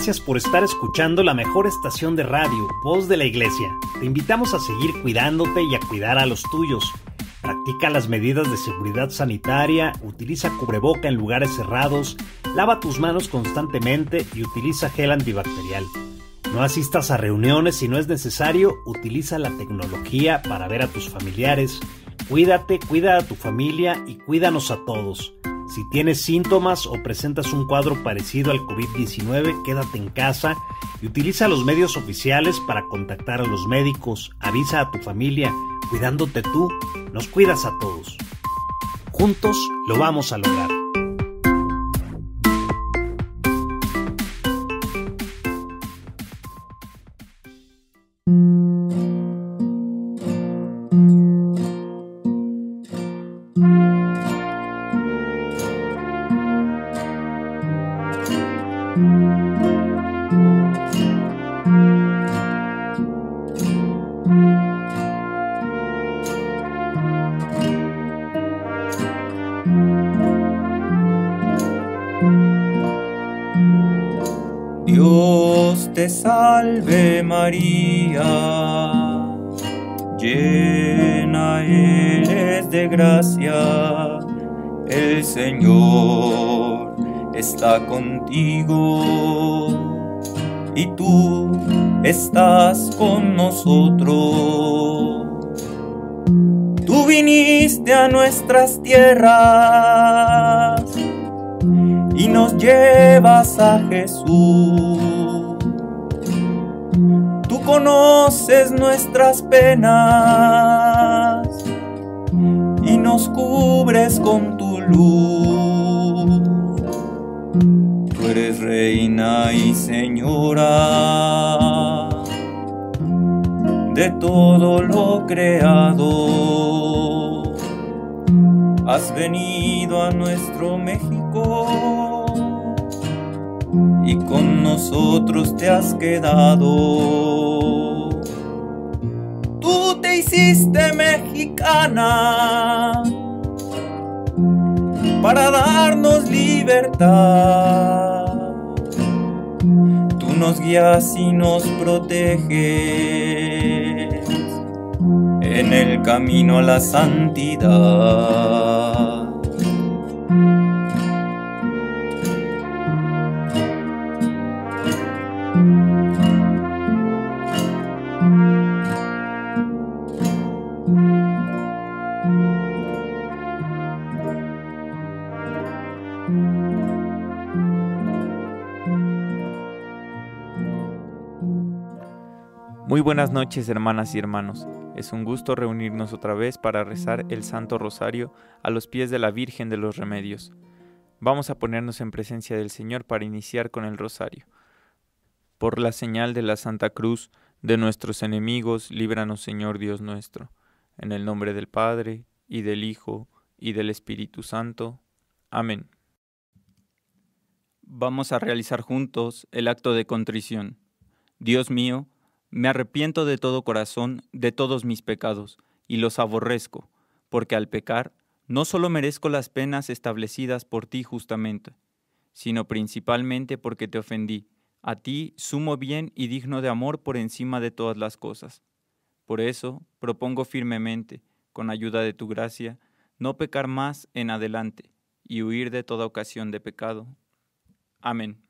Gracias por estar escuchando la mejor estación de radio, Voz de la Iglesia. Te invitamos a seguir cuidándote y a cuidar a los tuyos. Practica las medidas de seguridad sanitaria, utiliza cubreboca en lugares cerrados, lava tus manos constantemente y utiliza gel antibacterial. No asistas a reuniones si no es necesario, utiliza la tecnología para ver a tus familiares. Cuídate, cuida a tu familia y cuídanos a todos. Si tienes síntomas o presentas un cuadro parecido al COVID-19, quédate en casa y utiliza los medios oficiales para contactar a los médicos. Avisa a tu familia. Cuidándote tú, nos cuidas a todos. Juntos lo vamos a lograr. Señor está contigo y tú estás con nosotros. Tú viniste a nuestras tierras y nos llevas a Jesús. Tú conoces nuestras penas y nos cubres con tu luz. Tú eres reina y señora de todo lo creado. Has venido a nuestro México y con nosotros te has quedado. Tú te hiciste mexicana para darnos libertad. Tú nos guías y nos proteges en el camino a la santidad. Muy buenas noches hermanas y hermanos. Es un gusto reunirnos otra vez para rezar el Santo Rosario a los pies de la Virgen de los Remedios. Vamos a ponernos en presencia del Señor para iniciar con el Rosario. Por la señal de la Santa Cruz de nuestros enemigos, líbranos Señor Dios nuestro. En el nombre del Padre, y del Hijo, y del Espíritu Santo. Amén. Vamos a realizar juntos el acto de contrición. Dios mío, me arrepiento de todo corazón de todos mis pecados, y los aborrezco, porque al pecar no solo merezco las penas establecidas por ti justamente, sino principalmente porque te ofendí, a ti sumo bien y digno de amor por encima de todas las cosas. Por eso propongo firmemente, con ayuda de tu gracia, no pecar más en adelante y huir de toda ocasión de pecado. Amén.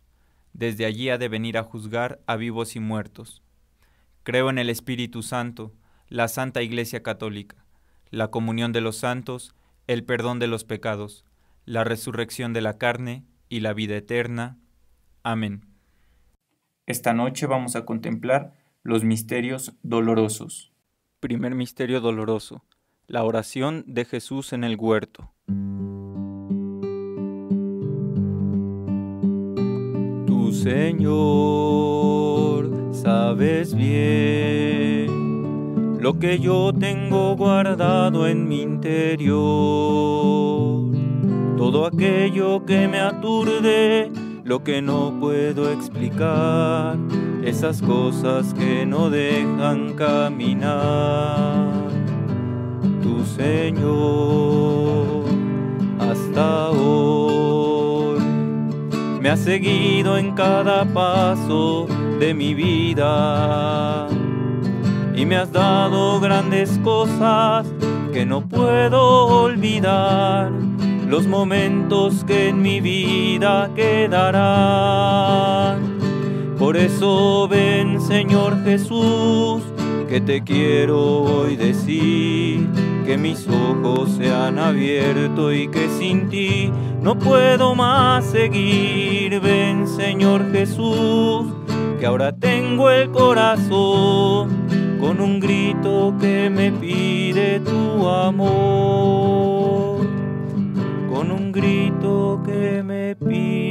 desde allí ha de venir a juzgar a vivos y muertos. Creo en el Espíritu Santo, la Santa Iglesia Católica, la comunión de los santos, el perdón de los pecados, la resurrección de la carne y la vida eterna. Amén. Esta noche vamos a contemplar los misterios dolorosos. Primer misterio doloroso, la oración de Jesús en el huerto. Tú, Señor, sabes bien lo que yo tengo guardado en mi interior. Todo aquello que me aturde, lo que no puedo explicar, esas cosas que no dejan caminar. Tu Señor, hasta hoy, me ha seguido en cada paso de mi vida y me has dado grandes cosas que no puedo olvidar, los momentos que en mi vida quedarán. Por eso ven Señor Jesús, que te quiero hoy decir, que mis ojos se han abierto y que sin ti no puedo más seguir. Ven Señor Jesús, que ahora tengo el corazón con un grito que me pide tu amor, con un grito que me pide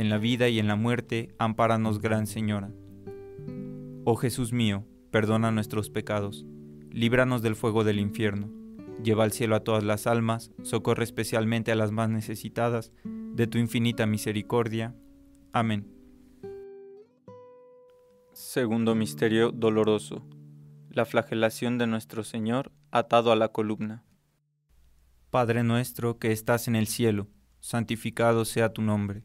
en la vida y en la muerte, ampáranos, Gran Señora. Oh Jesús mío, perdona nuestros pecados, líbranos del fuego del infierno, lleva al cielo a todas las almas, socorre especialmente a las más necesitadas de tu infinita misericordia. Amén. Segundo Misterio Doloroso. La flagelación de nuestro Señor atado a la columna. Padre nuestro que estás en el cielo, santificado sea tu nombre.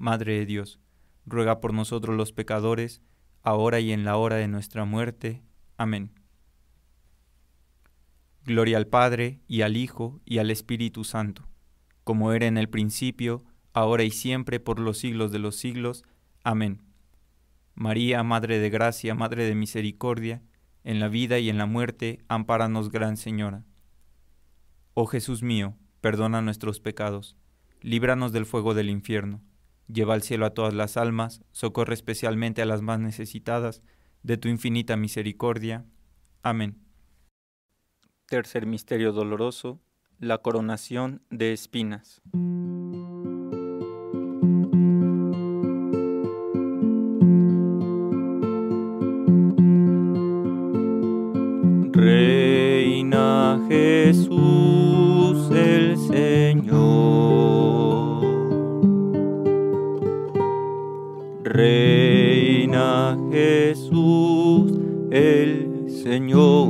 Madre de Dios, ruega por nosotros los pecadores, ahora y en la hora de nuestra muerte. Amén. Gloria al Padre, y al Hijo, y al Espíritu Santo, como era en el principio, ahora y siempre, por los siglos de los siglos. Amén. María, Madre de Gracia, Madre de Misericordia, en la vida y en la muerte, ampáranos, Gran Señora. Oh Jesús mío, perdona nuestros pecados, líbranos del fuego del infierno, lleva al cielo a todas las almas, socorre especialmente a las más necesitadas de tu infinita misericordia. Amén. Tercer Misterio Doloroso, la coronación de espinas. Reina Jesús. El Señor.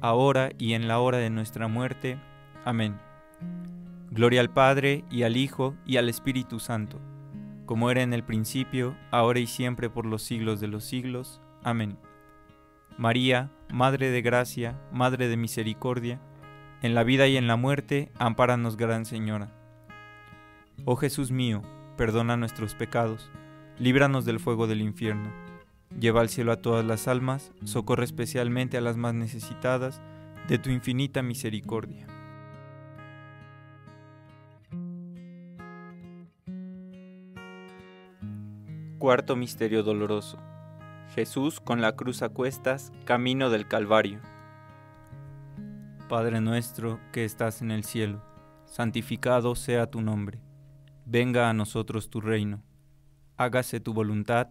ahora y en la hora de nuestra muerte. Amén. Gloria al Padre, y al Hijo, y al Espíritu Santo, como era en el principio, ahora y siempre por los siglos de los siglos. Amén. María, Madre de Gracia, Madre de Misericordia, en la vida y en la muerte, ampáranos, Gran Señora. Oh Jesús mío, perdona nuestros pecados, líbranos del fuego del infierno. Lleva al cielo a todas las almas, socorre especialmente a las más necesitadas de tu infinita misericordia. Cuarto Misterio Doloroso. Jesús con la cruz a cuestas, camino del Calvario. Padre nuestro que estás en el cielo, santificado sea tu nombre. Venga a nosotros tu reino. Hágase tu voluntad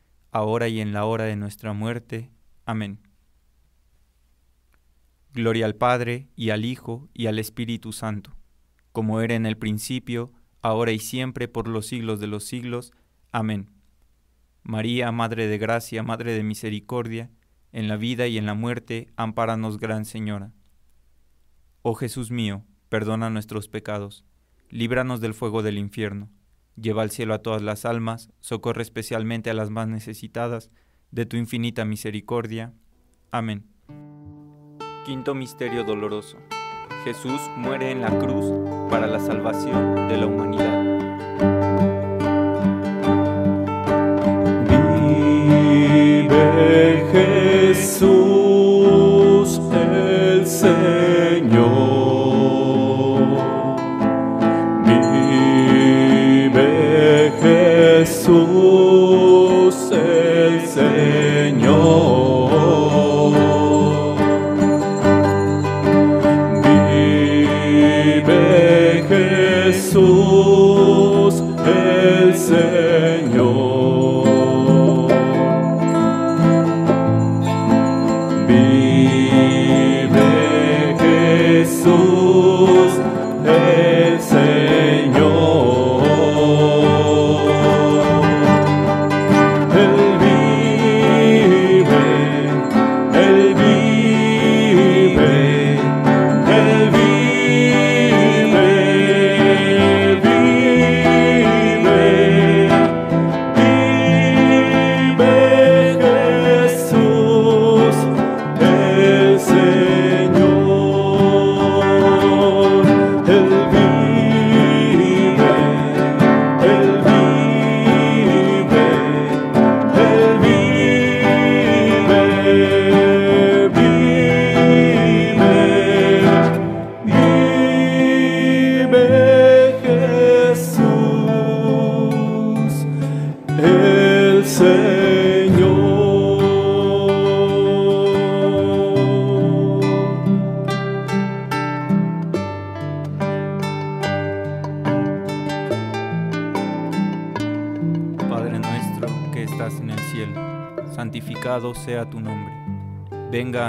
ahora y en la hora de nuestra muerte. Amén. Gloria al Padre, y al Hijo, y al Espíritu Santo, como era en el principio, ahora y siempre, por los siglos de los siglos. Amén. María, Madre de Gracia, Madre de Misericordia, en la vida y en la muerte, ampáranos, Gran Señora. Oh Jesús mío, perdona nuestros pecados, líbranos del fuego del infierno, lleva al cielo a todas las almas, socorre especialmente a las más necesitadas de tu infinita misericordia. Amén. Quinto Misterio Doloroso. Jesús muere en la cruz para la salvación de la humanidad.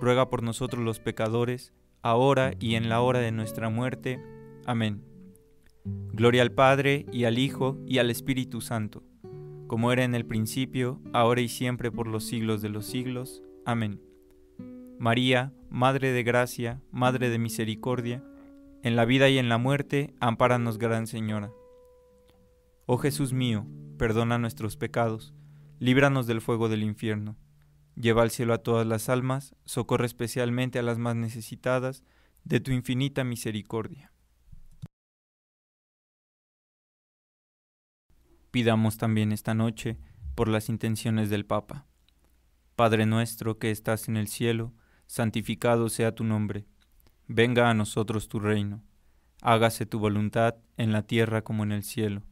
ruega por nosotros los pecadores, ahora y en la hora de nuestra muerte. Amén. Gloria al Padre, y al Hijo, y al Espíritu Santo, como era en el principio, ahora y siempre por los siglos de los siglos. Amén. María, Madre de Gracia, Madre de Misericordia, en la vida y en la muerte, ampáranos, Gran Señora. Oh Jesús mío, perdona nuestros pecados, líbranos del fuego del infierno. Lleva al cielo a todas las almas, socorre especialmente a las más necesitadas de tu infinita misericordia. Pidamos también esta noche por las intenciones del Papa. Padre nuestro que estás en el cielo, santificado sea tu nombre Venga a nosotros tu reino, hágase tu voluntad en la tierra como en el cielo.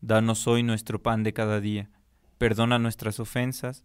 Danos hoy nuestro pan de cada día, perdona nuestras ofensas,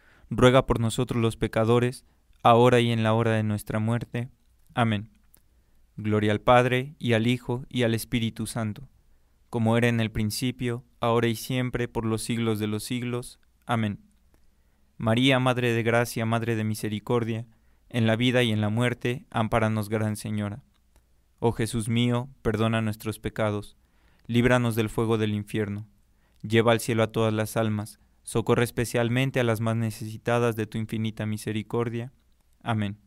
ruega por nosotros los pecadores, ahora y en la hora de nuestra muerte. Amén. Gloria al Padre, y al Hijo, y al Espíritu Santo, como era en el principio, ahora y siempre, por los siglos de los siglos. Amén. María, Madre de Gracia, Madre de Misericordia, en la vida y en la muerte, amparanos, Gran Señora. Oh Jesús mío, perdona nuestros pecados, líbranos del fuego del infierno, lleva al cielo a todas las almas, socorre especialmente a las más necesitadas de tu infinita misericordia. Amén.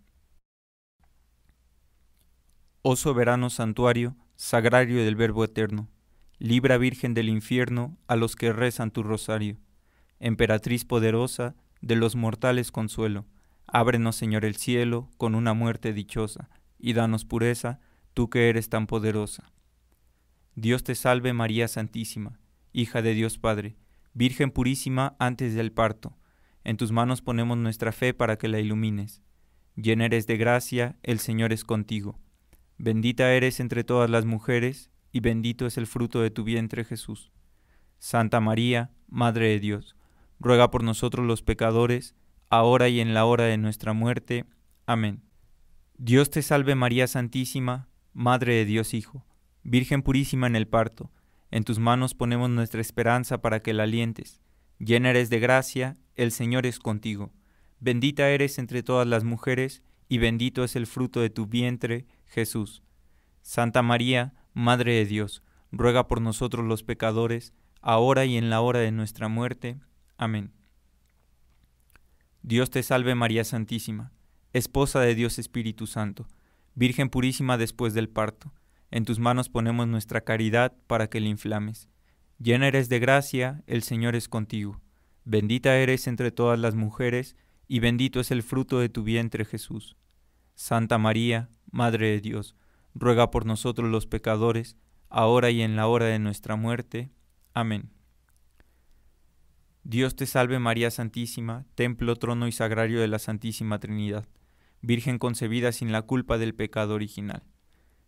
Oh soberano santuario, sagrario del Verbo eterno, libra Virgen del infierno a los que rezan tu rosario. Emperatriz poderosa, de los mortales consuelo, ábrenos Señor el cielo con una muerte dichosa, y danos pureza, tú que eres tan poderosa. Dios te salve María Santísima, hija de Dios Padre, Virgen purísima antes del parto, en tus manos ponemos nuestra fe para que la ilumines. Llena eres de gracia, el Señor es contigo. Bendita eres entre todas las mujeres, y bendito es el fruto de tu vientre Jesús. Santa María, Madre de Dios, ruega por nosotros los pecadores, ahora y en la hora de nuestra muerte. Amén. Dios te salve María Santísima, Madre de Dios Hijo, Virgen purísima en el parto, en tus manos ponemos nuestra esperanza para que la alientes. Llena eres de gracia, el Señor es contigo. Bendita eres entre todas las mujeres, y bendito es el fruto de tu vientre, Jesús. Santa María, Madre de Dios, ruega por nosotros los pecadores, ahora y en la hora de nuestra muerte. Amén. Dios te salve María Santísima, Esposa de Dios Espíritu Santo, Virgen purísima después del parto en tus manos ponemos nuestra caridad para que la inflames. Llena eres de gracia, el Señor es contigo. Bendita eres entre todas las mujeres, y bendito es el fruto de tu vientre Jesús. Santa María, Madre de Dios, ruega por nosotros los pecadores, ahora y en la hora de nuestra muerte. Amén. Dios te salve María Santísima, templo, trono y sagrario de la Santísima Trinidad, Virgen concebida sin la culpa del pecado original.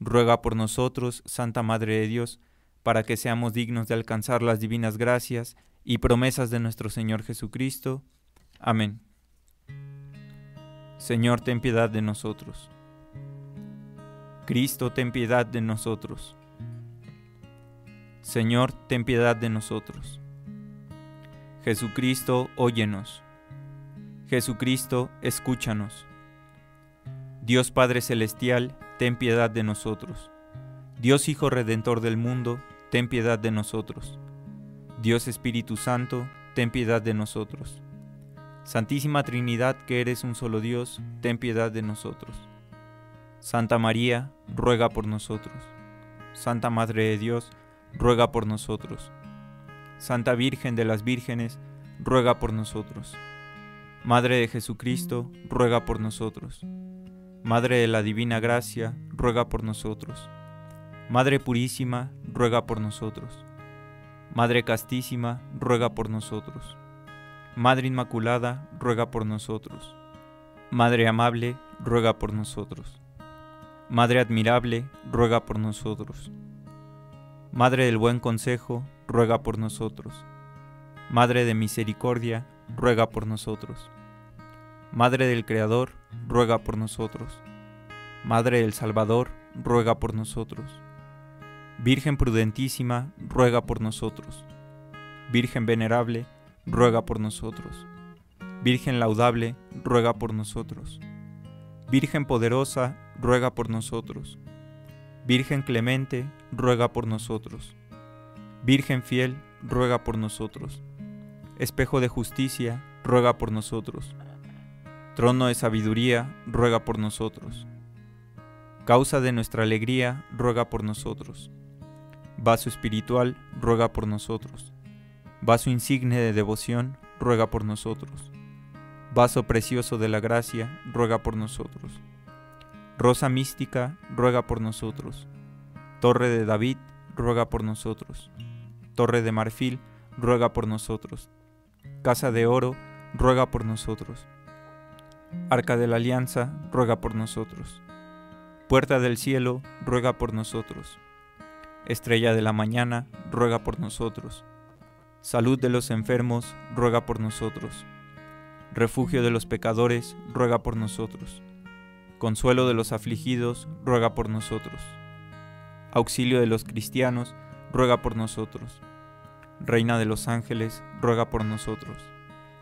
ruega por nosotros, Santa Madre de Dios, para que seamos dignos de alcanzar las divinas gracias y promesas de nuestro Señor Jesucristo. Amén. Señor, ten piedad de nosotros. Cristo, ten piedad de nosotros. Señor, ten piedad de nosotros. Jesucristo, óyenos. Jesucristo, escúchanos. Dios Padre Celestial, ten piedad de nosotros. Dios Hijo Redentor del mundo, ten piedad de nosotros. Dios Espíritu Santo, ten piedad de nosotros. Santísima Trinidad, que eres un solo Dios, ten piedad de nosotros. Santa María, ruega por nosotros. Santa Madre de Dios, ruega por nosotros. Santa Virgen de las Vírgenes, ruega por nosotros. Madre de Jesucristo, ruega por nosotros. Madre de la Divina Gracia, ruega por nosotros. Madre Purísima, ruega por nosotros. Madre Castísima, ruega por nosotros. Madre Inmaculada, ruega por nosotros. Madre Amable, ruega por nosotros. Madre Admirable, ruega por nosotros. Madre del Buen Consejo, ruega por nosotros. Madre de Misericordia, ruega por nosotros. Madre del Creador, ruega por nosotros. Madre del Salvador, ruega por nosotros. Virgen prudentísima, ruega por nosotros. Virgen venerable, ruega por nosotros. Virgen laudable, ruega por nosotros. Virgen poderosa, ruega por nosotros. Virgen clemente, ruega por nosotros. Virgen fiel, ruega por nosotros. Espejo de justicia, ruega por nosotros. Trono de sabiduría, ruega por nosotros. Causa de nuestra alegría, ruega por nosotros. Vaso espiritual, ruega por nosotros. Vaso insigne de devoción, ruega por nosotros. Vaso precioso de la gracia, ruega por nosotros. Rosa mística, ruega por nosotros. Torre de David, ruega por nosotros. Torre de marfil, ruega por nosotros. Casa de oro, ruega por nosotros. Arca de la alianza, ruega por nosotros. Puerta del cielo, ruega por nosotros. Estrella de la mañana, ruega por nosotros. Salud de los enfermos, ruega por nosotros. Refugio de los pecadores, ruega por nosotros. Consuelo de los afligidos, ruega por nosotros. Auxilio de los cristianos, ruega por nosotros. Reina de los ángeles, ruega por nosotros.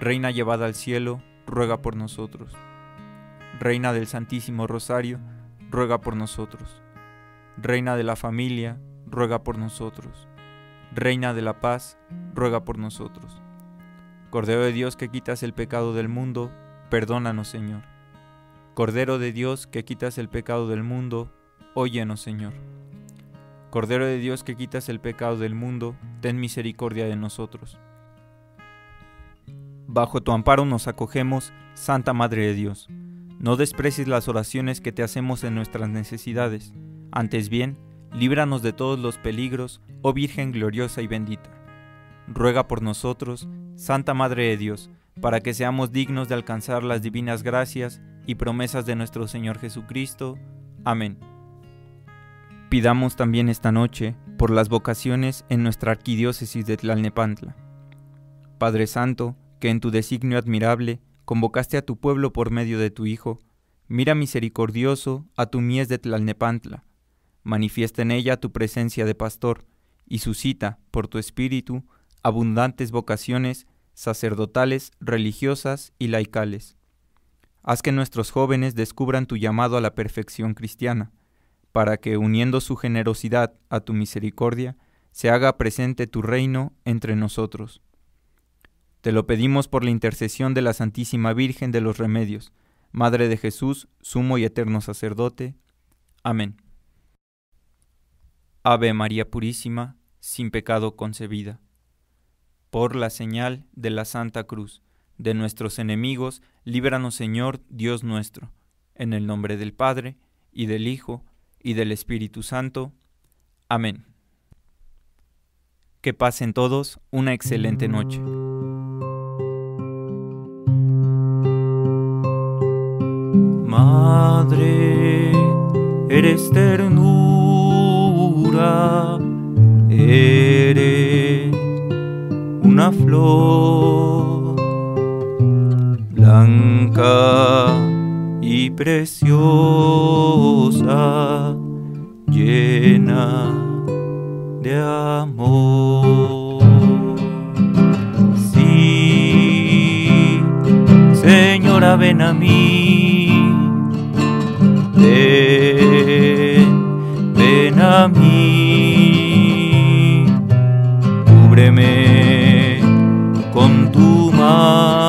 Reina llevada al cielo, ruega por nosotros. Reina del Santísimo Rosario, ruega por nosotros. Reina de la familia, ruega por nosotros. Reina de la paz, ruega por nosotros. Cordero de Dios que quitas el pecado del mundo, perdónanos Señor. Cordero de Dios que quitas el pecado del mundo, óyenos Señor. Cordero de Dios que quitas el pecado del mundo, ten misericordia de nosotros. Bajo tu amparo nos acogemos, Santa Madre de Dios. No desprecies las oraciones que te hacemos en nuestras necesidades. Antes bien, líbranos de todos los peligros, oh Virgen gloriosa y bendita. Ruega por nosotros, Santa Madre de Dios, para que seamos dignos de alcanzar las divinas gracias y promesas de nuestro Señor Jesucristo. Amén. Pidamos también esta noche por las vocaciones en nuestra arquidiócesis de Tlalnepantla. Padre Santo, que en tu designio admirable convocaste a tu pueblo por medio de tu Hijo, mira misericordioso a tu mies de Tlalnepantla, manifiesta en ella tu presencia de pastor, y suscita, por tu espíritu, abundantes vocaciones sacerdotales, religiosas y laicales. Haz que nuestros jóvenes descubran tu llamado a la perfección cristiana, para que, uniendo su generosidad a tu misericordia, se haga presente tu reino entre nosotros. Te lo pedimos por la intercesión de la Santísima Virgen de los Remedios, Madre de Jesús, sumo y eterno sacerdote. Amén. Ave María Purísima, sin pecado concebida por la señal de la Santa Cruz. De nuestros enemigos, líbranos Señor Dios nuestro, en el nombre del Padre, y del Hijo, y del Espíritu Santo. Amén. Que pasen todos una excelente noche. Madre, eres ternura, eres una flor blanca y preciosa, llena de amor. Sí, Señora, ven a mí, ven, ven a mí, cúbreme con tu manto